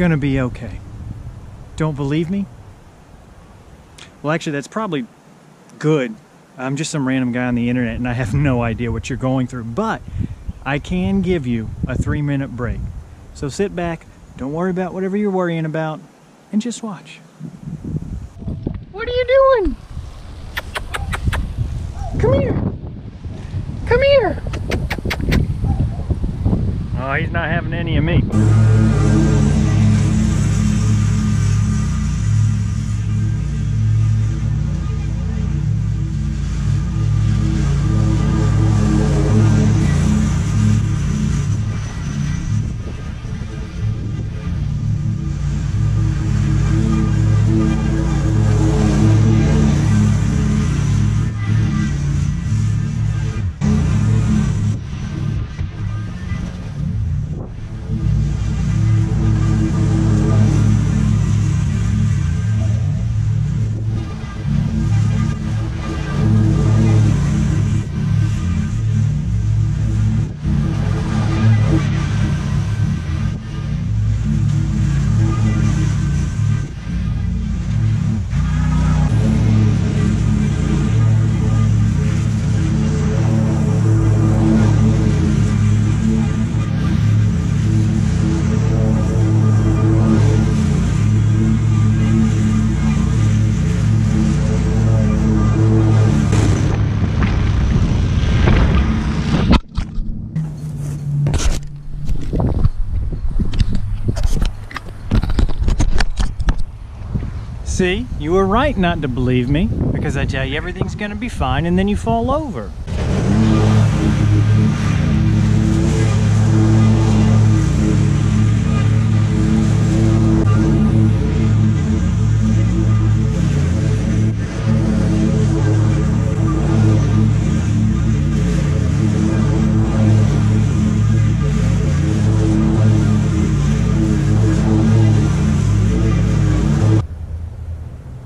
gonna be okay. Don't believe me? Well, actually, that's probably good. I'm just some random guy on the internet and I have no idea what you're going through, but I can give you a three minute break. So sit back, don't worry about whatever you're worrying about, and just watch. What are you doing? Come here. Come here. Oh, he's not having any of me. See, you were right not to believe me because I tell you everything's gonna be fine and then you fall over.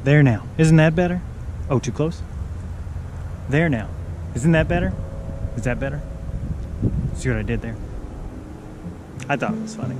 There now. Isn't that better? Oh, too close? There now. Isn't that better? Is that better? See what I did there? I thought it was funny.